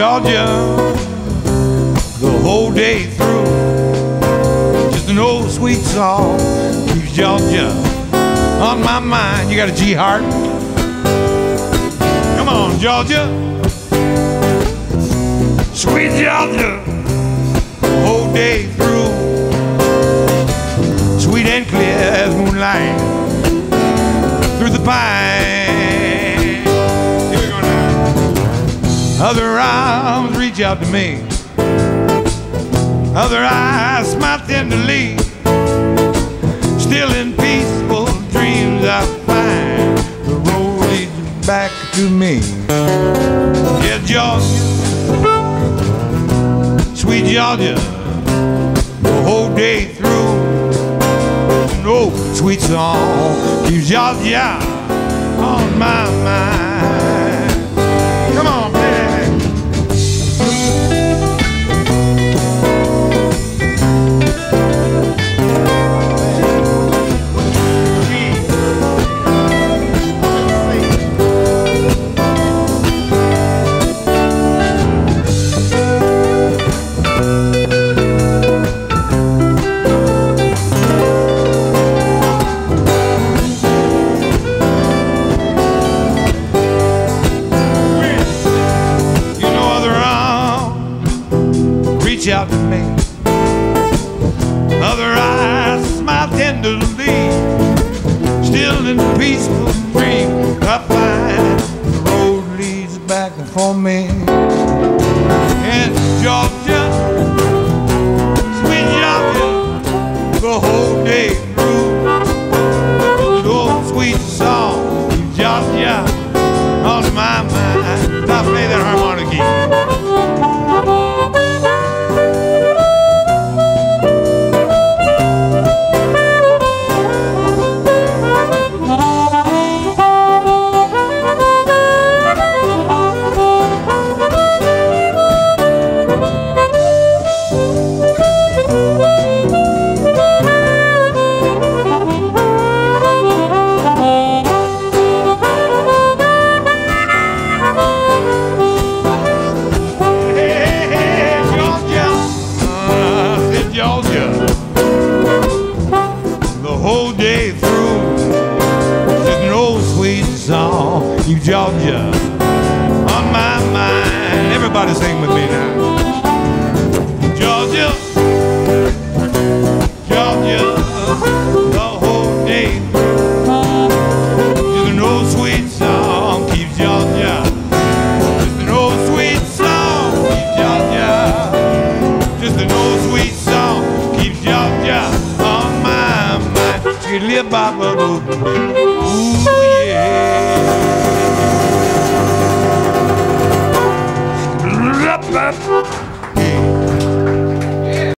Georgia the whole day through. Just an old sweet song keeps Georgia on my mind. You got a G harp? Come on, Georgia. Sweet Georgia the whole day through. Sweet and clear as moonlight through the pine. Reach out to me. Other eyes smile tenderly. Still in peaceful dreams, I find the road leads back to me. Yeah, Georgia, sweet Georgia, the whole day through. No sweet song keeps Georgia on my mind. Reach out to me. Other eyes smile tenderly. Still in peaceful dream, I find the road leads back for me. And Georgia, sweet Georgia, the whole day through. Old sweet song, Georgia, on my mind. Whole day through. Just an old sweet song, you Georgia, on my mind. Everybody sing with me now. Georgia, Georgia, the whole day through. Just an old sweet song keeps Georgia. Just an old sweet song Georgia. Just an old sweet song Georgia mind. Skiddly bop Ooh yeah.